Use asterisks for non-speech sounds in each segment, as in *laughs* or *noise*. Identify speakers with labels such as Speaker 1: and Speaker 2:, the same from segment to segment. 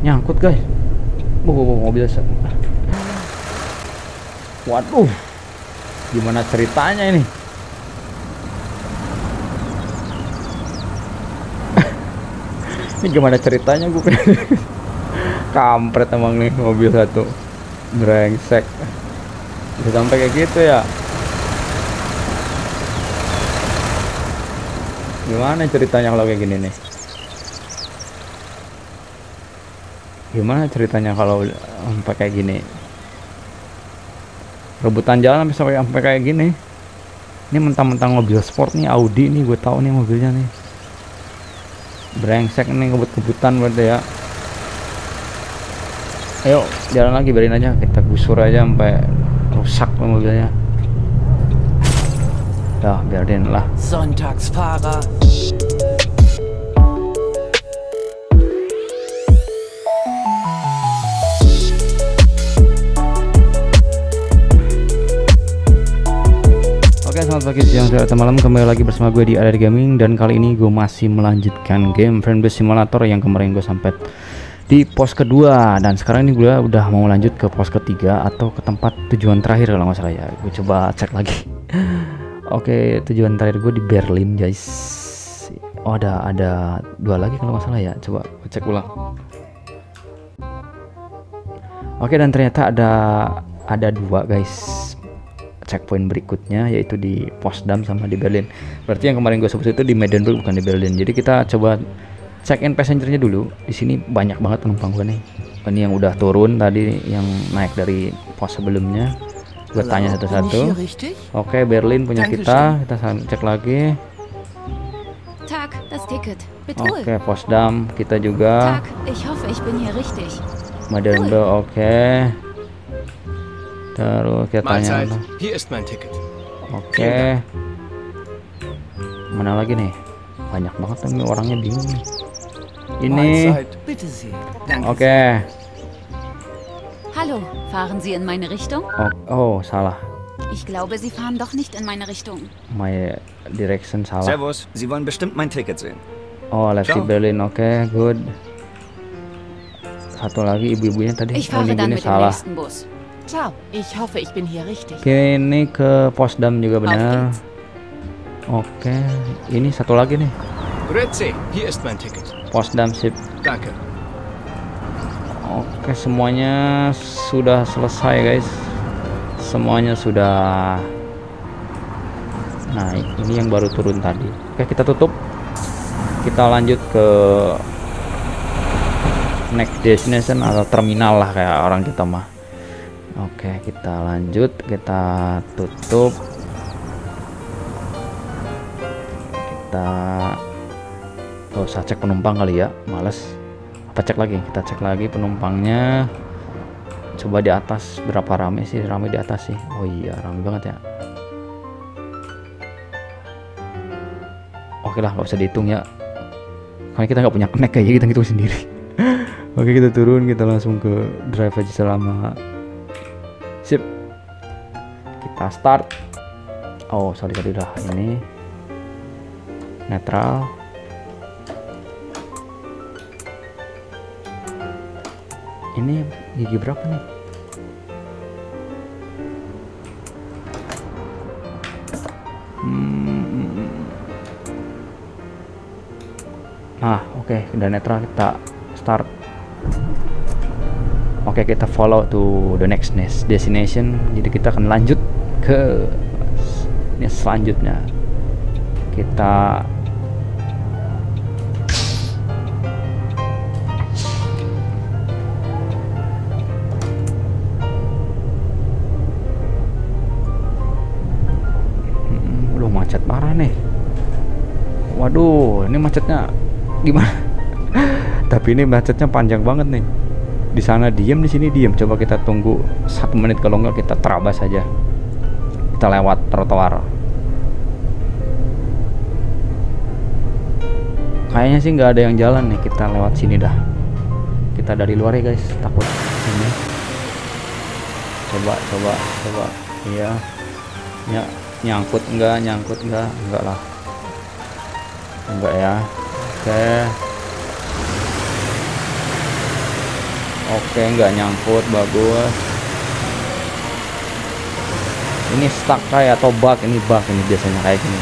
Speaker 1: nyangkut guys. Oh, mobil waduh. Gimana ceritanya ini? *laughs* Ini gimana ceritanya gue *laughs* kampret emang nih mobil satu. Brengsek. Bisa sampai kayak gitu ya? Gimana ceritanya kalau kayak gini nih gimana ceritanya kalau sampai kayak gini? Rebutan jalan sampai sampai kayak gini. Ini mentang-mentang mobil sport nih Audi nih gue tahu nih mobilnya nih. Brengsek nih kebut-kebutan berarti ya. Ayo jalan lagi biarin aja. Kita gusur aja sampai rusak mobilnya. Dah biarin lah.
Speaker 2: Sonntagsfahrer.
Speaker 1: Oke selamat pagi siang sore atau malam. Kembali lagi bersama gue di Area Gaming dan kali ini gue masih melanjutkan game Friendbase Simulator yang kemarin gue sampai di pos kedua. Dan sekarang ini gue udah mau lanjut ke pos ketiga atau ke tempat tujuan terakhir kalau nggak salah ya. Gue coba cek lagi. *laughs* Oke tujuan terakhir gue di Berlin guys. Oh ada ada dua lagi kalau nggak salah ya. Coba cek ulang. Oke dan ternyata ada ada dua guys checkpoint berikutnya yaitu di Potsdam sama di Berlin. Berarti yang kemarin gue sebut itu di Medemblik bukan di Berlin. Jadi kita coba check in passengernya dulu. Di sini banyak banget penumpang gue nih. Ini yang udah turun tadi yang naik dari pos sebelumnya. Gue tanya satu-satu. Oke Berlin punya kita. Kita cek lagi. Oke Potsdam kita juga.
Speaker 3: Tag, ich hoffe,
Speaker 1: Terus kita tanya.
Speaker 4: Mahlzeit, hier ist mein Ticket.
Speaker 1: Oke. Mana lagi nih? Banyak banget nih orangnya bingung nih. Ini.
Speaker 4: Mahlzeit.
Speaker 1: Oke.
Speaker 3: Hallo, fahren Sie in meine Richtung?
Speaker 1: Oh, oh, salah.
Speaker 3: Ich glaube, Sie fahren doch nicht in meine Richtung.
Speaker 1: My direction salah.
Speaker 5: Servus, Sie wollen bestimmt mein Ticket sehen.
Speaker 1: Oh, Leipzig. Berlin. Oke, good. Satu lagi ibu-ibunya tadi.
Speaker 3: Ich
Speaker 1: oh,
Speaker 3: fahre
Speaker 1: ini
Speaker 3: dann mit dem
Speaker 1: salah.
Speaker 3: nächsten Bus.
Speaker 2: Ciao. Ich hoffe, ich bin hier richtig.
Speaker 1: Oke, ini ke Posdam juga benar. Oke, ini satu lagi nih.
Speaker 4: Grüezi, hier ist mein Ticket.
Speaker 1: Posdam sip.
Speaker 4: Danke.
Speaker 1: Oke, semuanya sudah selesai, guys. Semuanya sudah. Nah, ini yang baru turun tadi. Oke, kita tutup. Kita lanjut ke next destination atau terminal lah kayak orang kita mah. Oke, kita lanjut, kita tutup. Kita Gak usah cek penumpang kali ya, males. Apa cek lagi? Kita cek lagi penumpangnya. Coba di atas. Berapa rame sih? Rame di atas sih. Oh iya rame banget ya. Oke lah nggak usah dihitung ya. Karena kita nggak punya connect kayak kita ngitung sendiri. *laughs* Oke kita turun. Kita langsung ke drive aja selama kita start oh sorry tadi udah ini netral ini gigi berapa nih? Hmm. Ah, oke, udah netral kita start. Oke, kita follow to the next destination. Jadi kita akan lanjut ke ini selanjutnya. Kita Hmm, macet parah nih. Waduh, ini macetnya gimana? *laughs* Tapi ini macetnya panjang banget nih. Di sana diem, di sini diem. Coba kita tunggu satu menit kalau nggak kita terabas saja. Kita lewat trotoar. Kayaknya sih nggak ada yang jalan nih. Kita lewat sini dah. Kita dari luar ya guys. Takut ini. Coba, coba, coba. Iya. Ya, nyangkut enggak nyangkut enggak enggak lah enggak ya oke Oke, nggak nyangkut, bagus. Ini stuck kayak atau bug, ini bug ini biasanya kayak gini.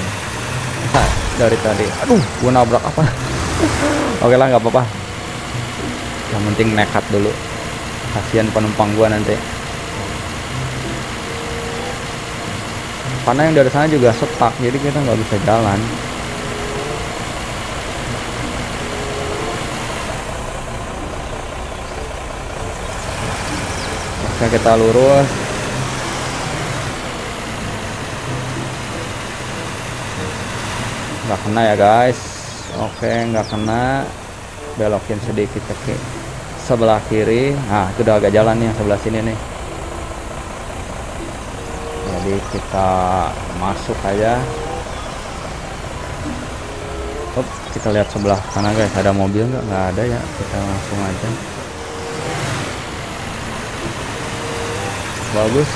Speaker 1: Dari tadi. Aduh, gua nabrak apa? *laughs* Oke lah, nggak apa-apa. Yang penting nekat dulu. Kasihan penumpang gua nanti. Karena yang dari sana juga stuck, jadi kita nggak bisa jalan. Oke kita lurus nggak kena ya guys. Oke nggak kena. Belokin sedikit ke sebelah kiri. Nah itu udah agak jalan nih yang sebelah sini nih. Jadi kita masuk aja. Up, kita lihat sebelah kanan guys. Ada mobil nggak? Nggak ada ya. Kita langsung aja. Bagus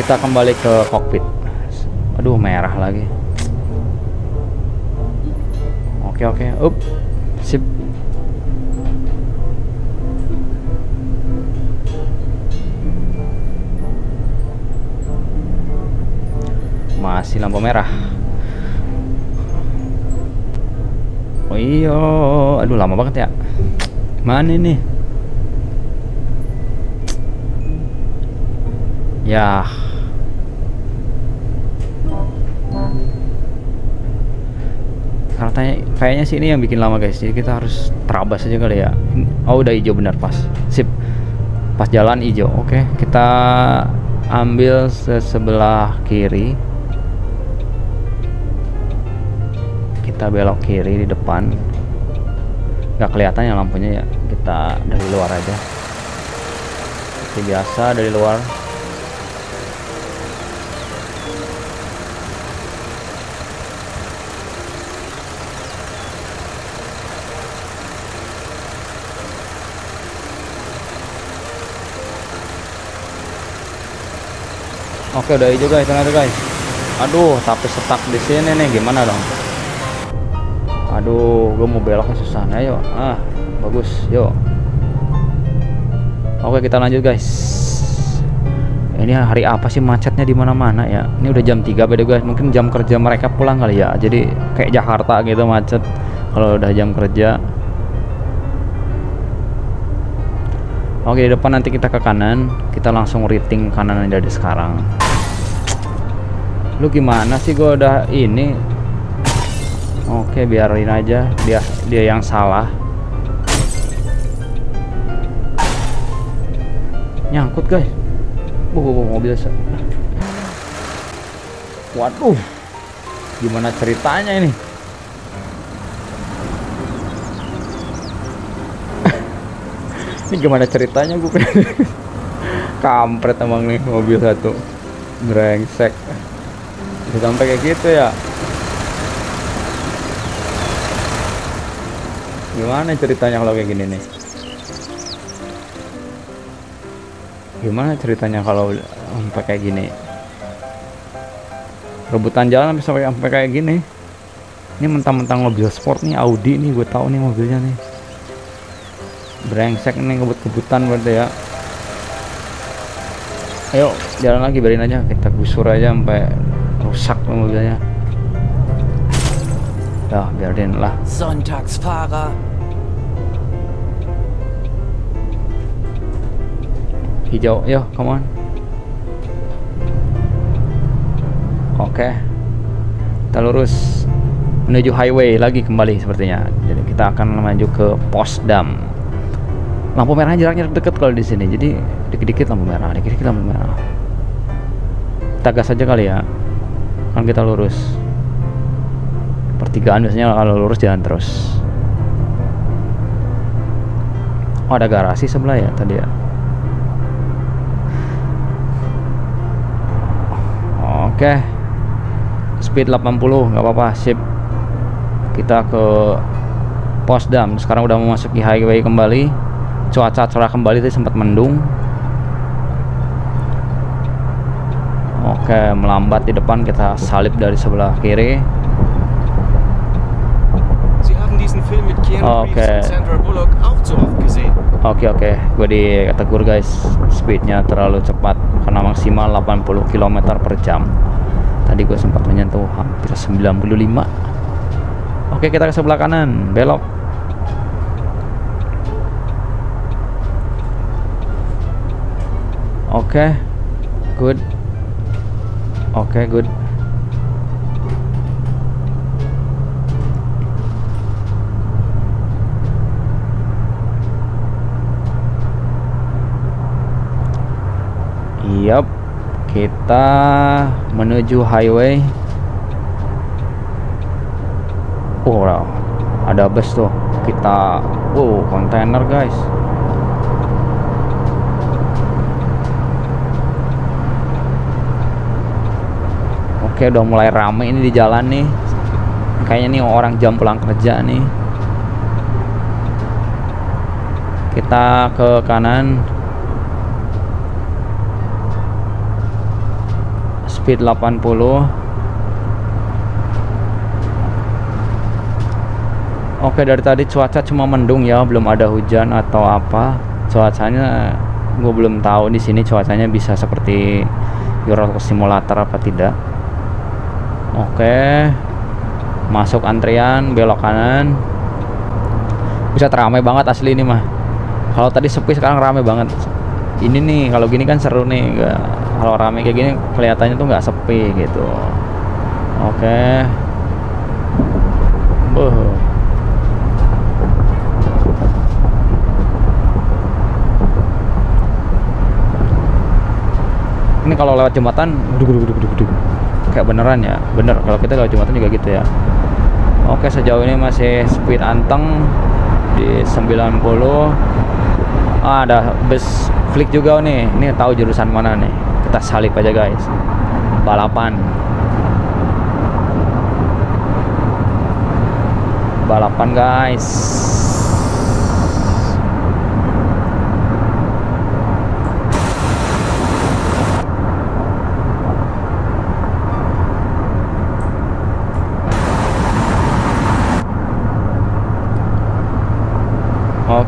Speaker 1: kita kembali ke kokpit aduh merah lagi. Oke oke. Up. Sip. Masih lampu merah. Oh iya. Aduh lama banget ya. Mana nih Ya. Katanya kayaknya sih ini yang bikin lama guys. Jadi kita harus terabas aja kali ya. Oh udah hijau benar pas. Sip. Pas jalan hijau. Oke, kita ambil se sebelah kiri. Kita belok kiri di depan. Nggak kelihatan ya lampunya ya. Kita dari luar aja. Seperti biasa dari luar. Oke udah hijau guys ternyata guys. Aduh tapi setak di sini nih gimana dong? Aduh gue mau beloknya susah. Nah, ayo ah bagus yuk. Oke kita lanjut guys. Ini hari apa sih macetnya di mana-mana ya? Ini udah jam 3 beda guys. Mungkin jam kerja mereka pulang kali ya. Jadi kayak Jakarta gitu macet. Kalau udah jam kerja. Oke di depan nanti kita ke kanan. Kita langsung rating kanan dari sekarang. Lu gimana sih gue udah ini? Oke biarin aja dia dia yang salah. Nyangkut guys. Bu, mobil Waduh. Gimana ceritanya ini? Ini gimana ceritanya gue *laughs* kampret emang nih mobil satu. Brengsek. Bisa sampai kayak gitu ya? Gimana ceritanya kalau kayak gini nih? Gimana ceritanya kalau sampai kayak gini? Rebutan jalan sampai sampai kayak gini? Ini mentang-mentang mobil sport nih Audi nih gue tahu nih mobilnya nih brengsek nih kebut-kebutan berarti ya. Ayo jalan lagi biarin aja. Kita gusur aja sampai rusak mobilnya. Ya biarin lah.
Speaker 2: Sonntagsfahrer.
Speaker 1: hijau yo come on. Oke. Kita lurus menuju highway lagi kembali sepertinya. Jadi kita akan maju ke pos dam lampu merah jaraknya deket kalau di sini. Jadi dikit-dikit lampu merah dikit-dikit lampu merah. Kita gas aja kali ya. Kan kita lurus. Pertigaan biasanya kalau lurus jalan terus. Oh ada garasi sebelah ya tadi ya? Oke. Speed 80 nggak apa-apa sip. Kita ke pos dam sekarang udah memasuki highway kembali cuaca cerah kembali tadi sempat mendung oke melambat di depan kita salip dari sebelah kiri Oke. Oke oke, gue ditegur guys, speednya terlalu cepat karena maksimal 80 km per jam. Tadi gue sempat menyentuh hampir 95. Oke kita ke sebelah kanan, belok. Oke, good. Oke good. Yap, kita menuju highway. Oh, wow. ada bus tuh. Kita, wow, kontainer guys. Oke, udah mulai rame ini di jalan nih. Kayaknya nih orang jam pulang kerja nih. Kita ke kanan. speed 80 Oke dari tadi cuaca cuma mendung ya belum ada hujan atau apa cuacanya gue belum tahu di sini cuacanya bisa seperti Euro Simulator apa tidak Oke. Masuk antrian belok kanan. Bisa teramai banget asli ini mah. Kalau tadi sepi sekarang ramai banget. Ini nih kalau gini kan seru nih. Kalau rame kayak gini kelihatannya tuh nggak sepi gitu. Oke. Buh. ini kalau lewat jembatan duduk duduk duduk duduk kayak beneran ya. Bener kalau kita lewat jembatan juga gitu ya. Oke sejauh ini masih speed anteng di 90 ah, ada bus flick juga nih. Ini tahu jurusan mana nih? Kita salip aja guys. Balapan. Balapan guys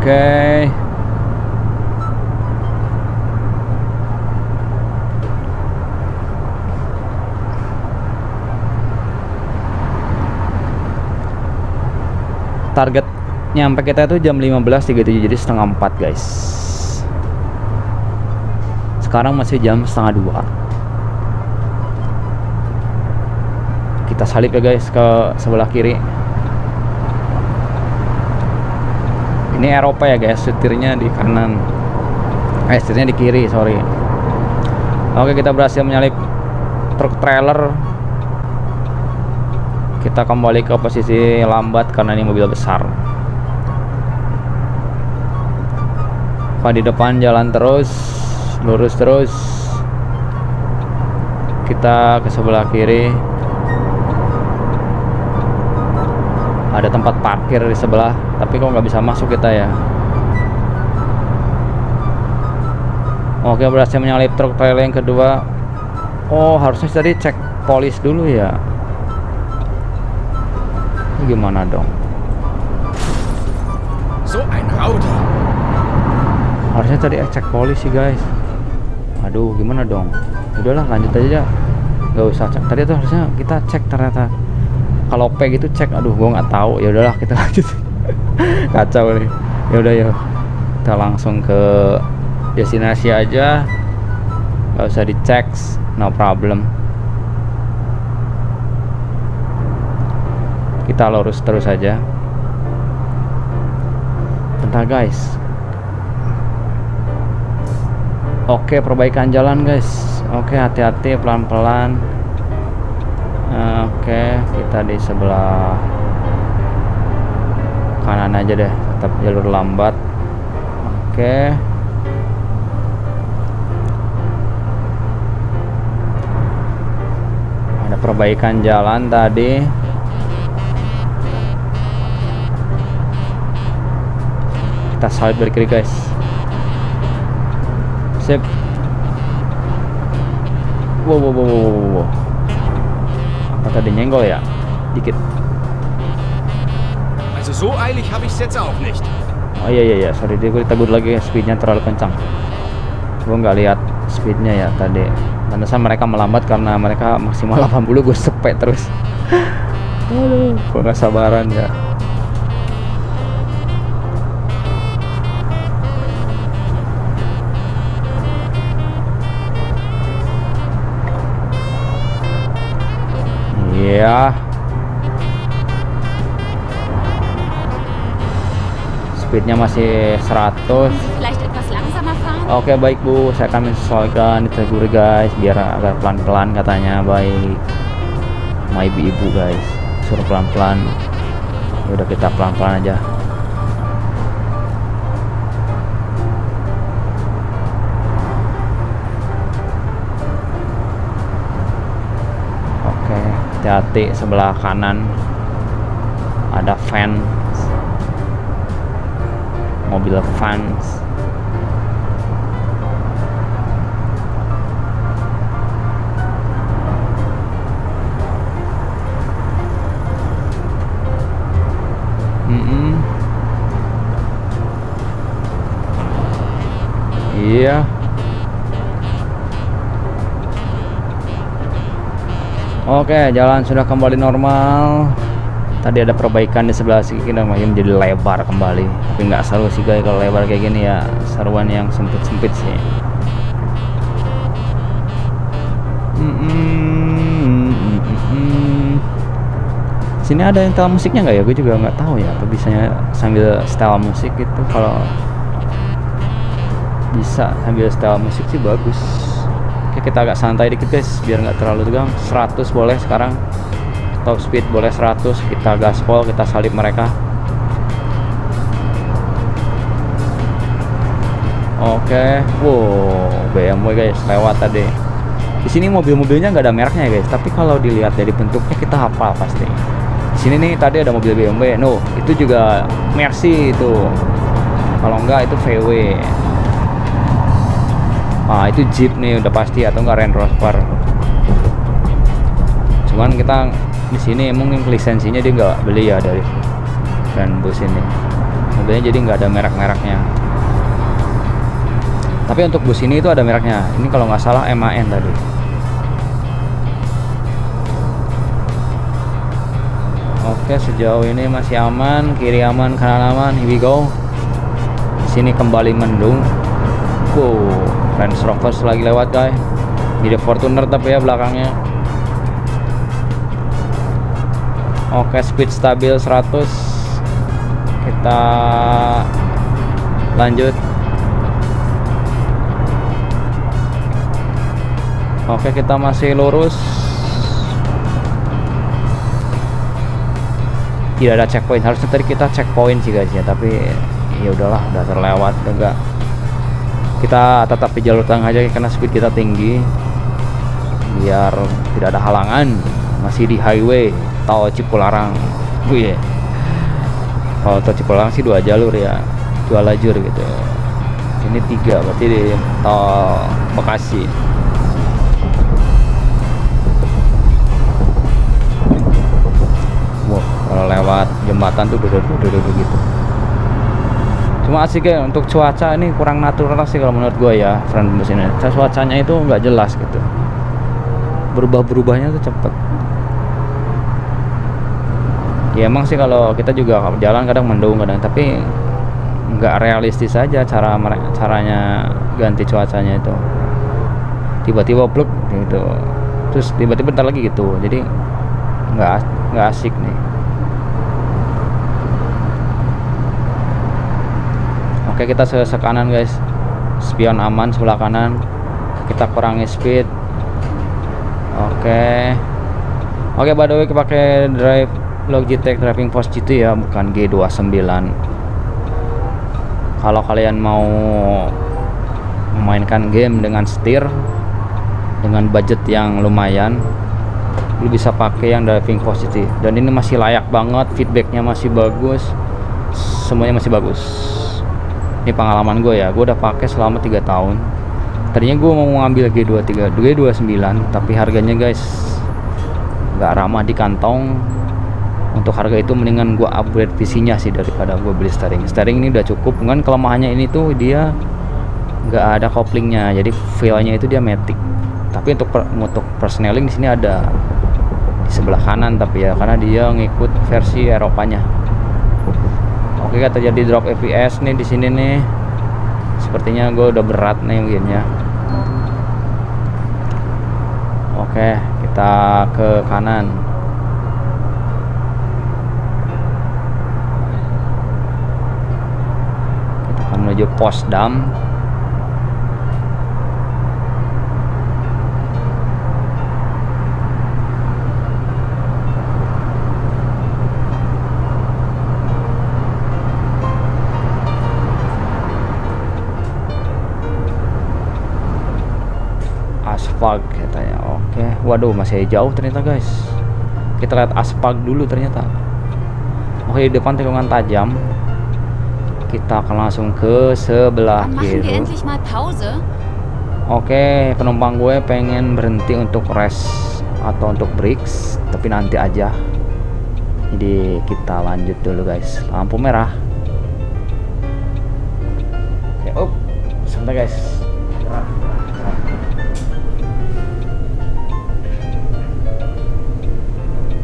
Speaker 1: Oke. target nyampe kita itu jam 15.37 jadi setengah 4 guys. Sekarang masih jam setengah dua. Kita salip ya guys ke sebelah kiri ini Eropa ya guys setirnya di kanan. Eh setirnya di kiri sorry. Oke kita berhasil menyalip truk trailer. Kita kembali ke posisi lambat karena ini mobil besar. Pak di depan jalan terus lurus terus. Kita ke sebelah kiri ada tempat parkir di sebelah tapi kok nggak bisa masuk kita ya? Oke berhasil menyalip truk trailer yang kedua. Oh harusnya tadi cek polis dulu ya. Gimana dong?
Speaker 4: So ein Rowdy.
Speaker 1: harusnya tadi cek polisi guys. Aduh gimana dong? Udahlah lanjut aja. Nggak usah cek. Tadi tuh harusnya kita cek ternyata kalau P gitu cek aduh gua nggak tahu. Ya udahlah kita *laughs* lanjut. Kacau nih. Ya udah ya. Kita langsung ke destinasi aja. Nggak usah dicek no problem. Kita lurus terus saja bentar guys. Oke perbaikan jalan guys. Oke hati-hati pelan-pelan. Oke kita di sebelah kanan aja deh tetap jalur lambat. Oke. Ada perbaikan jalan tadi. Kita salib dari guys. Sip. Wow wow wow wow, wow. apa tadi nyenggol ya dikit
Speaker 4: Also So eilig habe ich jetzt auch nicht.
Speaker 1: Oh iya iya iya, sorry dia gue ditegur lagi speednya terlalu kencang. Gue nggak lihat speednya ya tadi. Pantesan mereka melambat karena mereka maksimal *laughs* 80 gue sepet terus. Aduh, gue nggak sabaran ya. Iya. Speednya masih 100.
Speaker 3: Können Sie vielleicht etwas langsamer fahren?
Speaker 1: Oke baik bu, saya akan menyesuaikan ditegur guys biar agar pelan-pelan katanya baik. Ma ibu-ibu guys, suruh pelan-pelan. Ya udah kita pelan-pelan aja. Oke, hati-hati sebelah kanan ada fan mobil fans. Iya. Oke, jalan sudah kembali normal. Tadi ada perbaikan di sebelah sini makin menjadi lebar kembali. Tapi nggak seru sih guys kalau lebar kayak gini ya. Seruan yang sempit-sempit sih. Sini ada yang setel musiknya nggak ya? Gue juga nggak tahu ya. Apa bisanya sambil setel musik gitu? Kalau bisa sambil setel musik sih bagus. Oke kita agak santai dikit guys, biar nggak terlalu tegang. 100 boleh sekarang. Top speed boleh 100. Kita gaspol, kita salip mereka. Oke, wow BMW guys lewat tadi. Di sini mobil-mobilnya nggak ada mereknya guys, tapi kalau dilihat dari bentuknya kita hafal pasti. Di sini nih tadi ada mobil BMW, no itu juga Mercy itu. Kalau enggak itu VW. Ah itu Jeep nih udah pasti atau enggak Range Rover. Cuman kita di sini mungkin lisensinya dia nggak beli ya dari brand bus ini. Mobilnya jadi nggak ada merek-mereknya. Tapi untuk bus ini itu ada mereknya. Ini kalau nggak salah MAN tadi. Oke sejauh ini masih aman, kiri aman, kanan aman. Here we go. Sini kembali mendung. Wow, Range Rover lagi lewat guys. Jadi Fortuner tapi ya belakangnya. Oke, speed stabil 100. Kita lanjut. Oke, kita masih lurus. Tidak ada checkpoint. Harusnya tadi kita checkpoint sih guys ya, tapi ya udahlah, udah terlewat enggak. Kita tetap di jalur tengah aja karena speed kita tinggi. Biar tidak ada halangan. Masih di highway tol Cipularang. Wih. Kalau tol Cipularang sih dua jalur ya, dua lajur gitu. Ini tiga, berarti di tol Bekasi. Wah, kalau lewat jembatan tuh duduk-duduk gitu. Cuma asik ya untuk cuaca ini kurang natural sih kalau menurut gue ya, friend bus ini. Cuacanya itu nggak jelas gitu. Berubah-berubahnya tuh cepet. Ya emang sih kalau kita juga jalan kadang mendung kadang, tapi nggak realistis aja cara caranya ganti cuacanya itu. Tiba-tiba pluk gitu. Terus tiba-tiba bentar lagi gitu. Jadi nggak nggak asik nih. Oke kita se kanan guys Spion aman sebelah kanan Kita kurangi speed Oke Oke by the way pakai drive Logitech Driving Force GT ya Bukan G29 Kalau kalian mau Memainkan game dengan setir Dengan budget yang lumayan Lu bisa pakai yang Driving Force GT Dan ini masih layak banget Feedbacknya masih bagus Semuanya masih bagus. Ini pengalaman gue ya gue udah pakai selama tiga tahun. Tadinya gue mau ngambil G23 G29 tapi harganya guys nggak ramah di kantong untuk harga itu mendingan gua upgrade visinya sih daripada gua beli steering. Steering ini udah cukup kan kelemahannya ini tuh dia nggak ada koplingnya jadi feelnya itu dia matic. Tapi untuk per, untuk persneling di sini ada di sebelah kanan tapi ya karena dia ngikut versi Eropanya. Oke kata jadi drop FPS nih di sini nih. Sepertinya gue udah berat nih gamenya. Oke kita ke kanan kita akan menuju pos dam aspal katanya oke. Waduh masih jauh ternyata guys. Kita lihat aspal dulu ternyata. Oke di depan tikungan tajam kita akan langsung ke sebelah kiri? Oke, penumpang gue pengen berhenti untuk rest atau untuk breaks, tapi nanti aja. Jadi kita lanjut dulu guys. Lampu merah. Oke, up. Santai guys.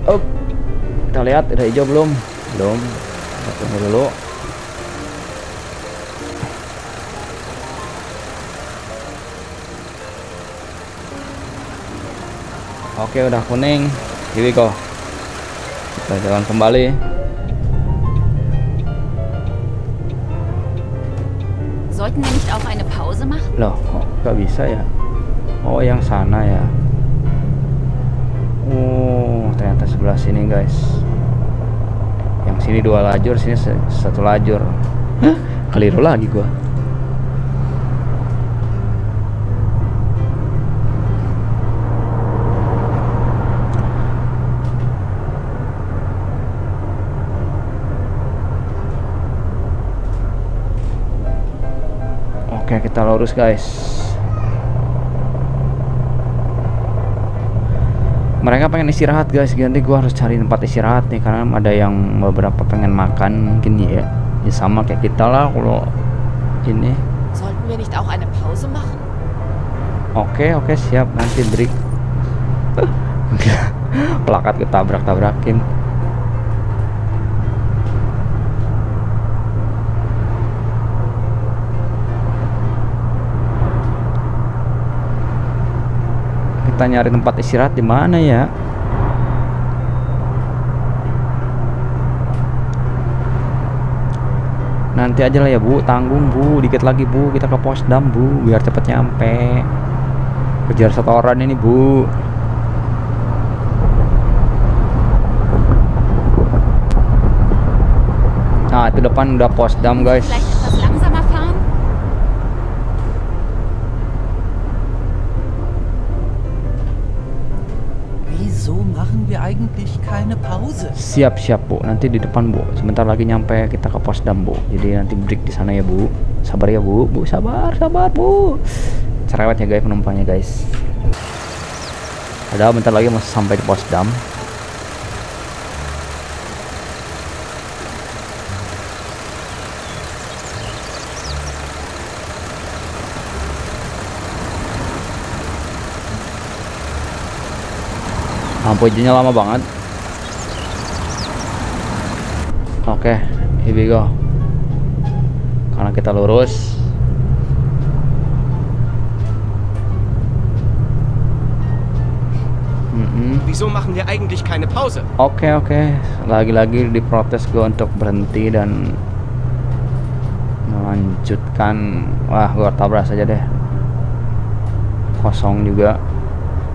Speaker 1: Up. Kita lihat udah hijau belum? Belum. Kita tunggu dulu. Oke udah kuning. Here we go. Kita jalan kembali.
Speaker 3: Sollten wir nicht auch eine Pause machen?
Speaker 1: Loh kok gak bisa ya? Oh yang sana ya. Oh ternyata sebelah sini guys. Yang sini dua lajur Sini satu lajur. Hah? Keliru lagi gua Oke kita lurus guys. Mereka pengen istirahat guys. Ganti gua harus cari tempat istirahat nih Karena ada yang beberapa pengen makan. Mungkin ya Ya sama kayak kita lah Kalau ini? Oke oke siap. Nanti break. *laughs* Pelakat ketabrak-tabrakin kita nyari tempat istirahat di mana ya? Nanti aja lah ya bu. Tanggung bu. Dikit lagi bu. Kita ke pos dam bu biar cepet nyampe. Kejar setoran ini bu. Nah itu depan udah pos dam guys Siap siap bu, nanti di depan bu. Sebentar lagi nyampe kita ke pos dam bu. Jadi nanti break di sana ya bu. Sabar ya bu, bu sabar sabar bu. Cerewet ya guys penumpangnya guys. Ada bentar lagi masih sampai di pos dam. Lampu hijaunya lama banget. Oke, here we go. Karena kita lurus.
Speaker 4: Wieso machen wir eigentlich keine Pause?
Speaker 1: Oke oke, lagi-lagi diprotes gue untuk berhenti dan melanjutkan. Wah, gue tabrak saja deh. Kosong juga.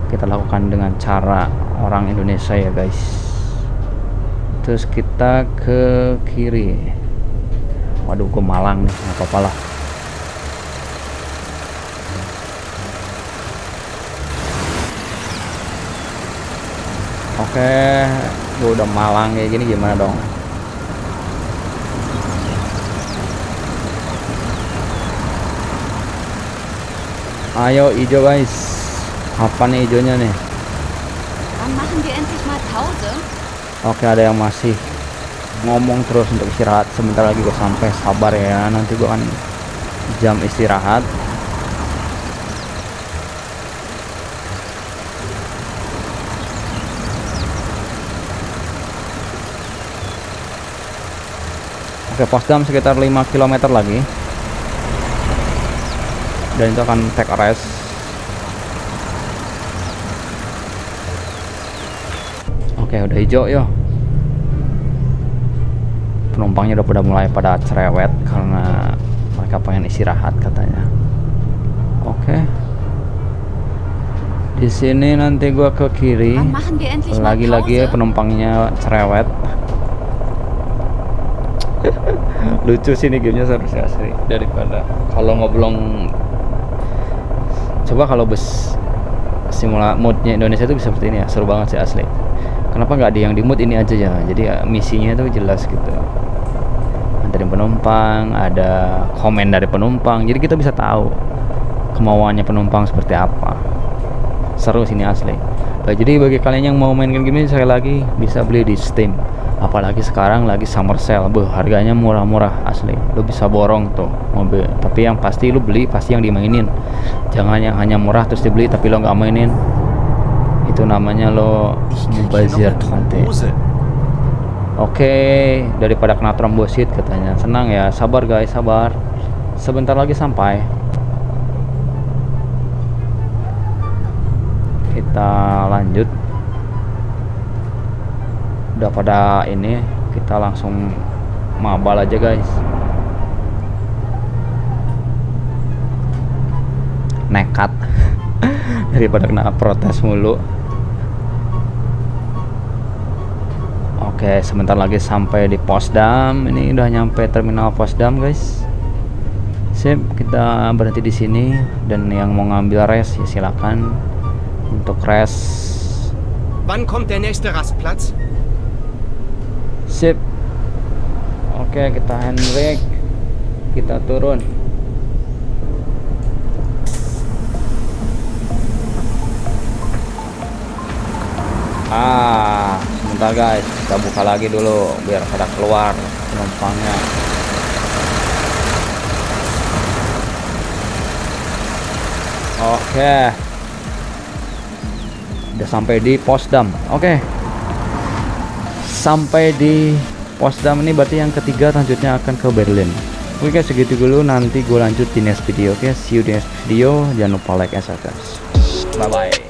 Speaker 1: Kita lakukan dengan cara orang Indonesia ya guys. Terus kita ke kiri. Waduh, gue malang nih, nggak apa-apa lah. Oke, gue udah malang kayak gini gimana dong? Ayo hijau guys. Apa nih hijaunya nih?
Speaker 3: Machen wir endlich mal?
Speaker 1: Oke ada yang masih ngomong terus untuk istirahat. Sebentar lagi gue sampai sabar ya. Nanti gue kan jam istirahat. Oke pos dam sekitar 5 km lagi. Dan itu akan take rest Oke udah hijau yo. Penumpangnya udah pada mulai pada cerewet karena mereka pengen istirahat katanya. Oke. Di sini nanti gua ke kiri. Lagi-lagi
Speaker 3: Pause?
Speaker 1: penumpangnya cerewet. *laughs* Lucu sih ini gamenya seharusnya asli. Daripada kalau ngoblong. Coba kalau bus simula moodnya Indonesia itu bisa seperti ini ya seru banget sih asli kenapa nggak ada yang di mood ini aja ya? Jadi ya, misinya itu jelas gitu. Anterin penumpang ada komen dari penumpang. Jadi kita bisa tahu kemauannya penumpang seperti apa. Seru sini asli. Baik, jadi bagi kalian yang mau main game ini sekali lagi bisa beli di Steam. Apalagi sekarang lagi summer sale. Beuh, harganya murah-murah asli. Lu bisa borong tuh mobil. Tapi yang pasti lu beli pasti yang dimainin. Jangan yang hanya murah terus dibeli tapi lo nggak mainin itu namanya lo mubazir nanti. Oke, daripada kena trombosit katanya. Senang ya, sabar guys, sabar. Sebentar lagi sampai. Kita lanjut. Udah pada ini, kita langsung mabal aja guys. Nekat *laughs* daripada kena protes mulu. Oke, sebentar lagi sampai di Posdam. Ini udah nyampe terminal Posdam, guys. Sip, kita berhenti di sini dan yang mau ngambil res ya silakan untuk res.
Speaker 4: Wann kommt der nächste Rastplatz?
Speaker 1: Sip. Oke, kita handbrake. Kita turun. Ah, sebentar guys, kita buka lagi dulu biar pada keluar penumpangnya. Oke. Udah sampai di Posdam. Oke. Sampai di Posdam ini berarti yang ketiga selanjutnya akan ke Berlin. Oke guys, segitu dulu nanti gue lanjut di next video. Oke, see you di next video. Jangan lupa like and subscribe. Bye bye.